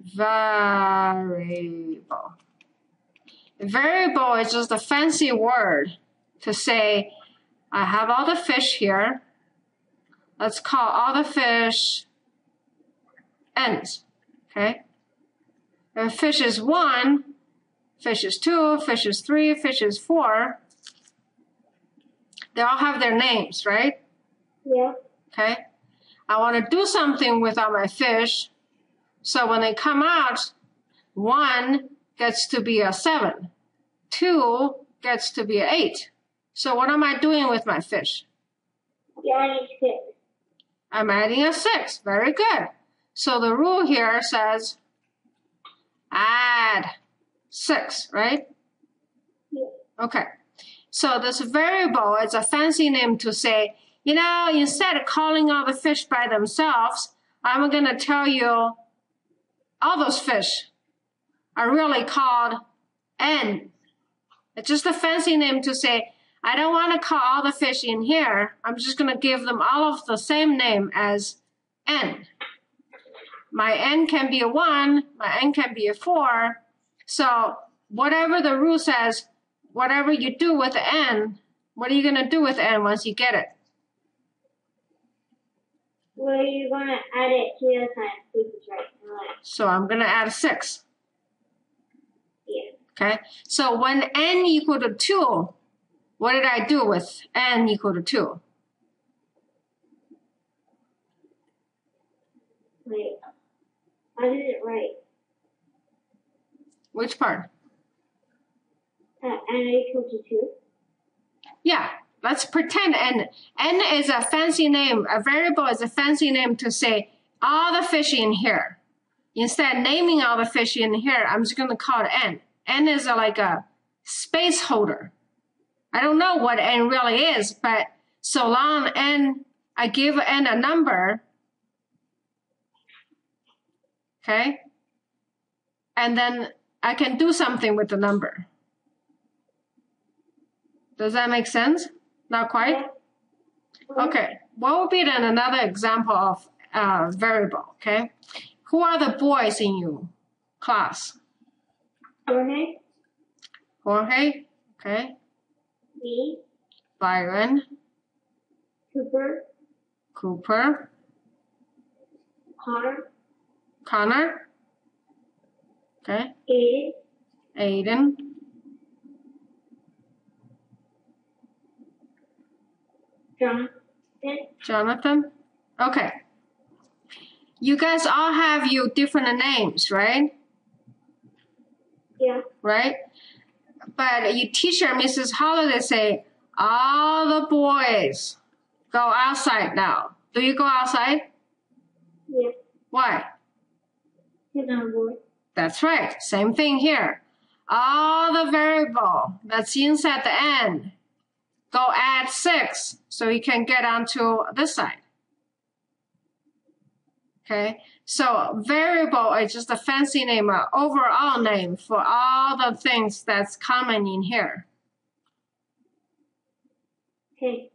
variable. Variable is just a fancy word to say, I have all the fish here. Let's call all the fish n's, okay? If fish is one, fish is two, fish is three, fish is four, they all have their names, right? Yeah. Okay. I want to do something with all my fish. So when they come out, one gets to be a seven, two gets to be an eight. So what am I doing with my fish? Adding six. I'm adding a six. Very good. So the rule here says add six, right? Yeah. Okay. So this variable is a fancy name to say, you know, instead of calling all the fish by themselves, I'm going to tell you all those fish are really called N. It's just a fancy name to say, I don't want to call all the fish in here. I'm just going to give them all of the same name as N. My N can be a 1, my N can be a 4. So whatever the rule says, whatever you do with N, what are you going to do with N once you get it? Well, you're gonna add it to the sign, So I'm going to add a 6. Yeah. Okay, so when n equal to 2, what did I do with n equal to 2? Wait. I did it right. Which part? Uh, n equal to two. Yeah, let's pretend n. n is a fancy name, a variable is a fancy name to say all the fish in here. Instead of naming all the fish in here, I'm just going to call it n. n is a, like a space holder. I don't know what n really is, but so long n, I give n a number, okay, and then I can do something with the number. Does that make sense? Not quite? Okay. What would be then another example of uh, variable? Okay. Who are the boys in your class? Jorge, Jorge. Okay. me, Byron. Cooper, Cooper. Connor, Connor. Okay. Aiden, Aiden. Jonathan, Jonathan. Okay. You guys all have your different names, right? yeah, right? But your teacher, Mrs. Holiday, say, all the boys go outside now. Do you go outside? yeah, Why? he's on board. That's right. Same thing here. All the variable that's inside the end, go add six so you can get onto this side. Okay, so variable is just a fancy name, an overall name for all the things that's common in here. Okay,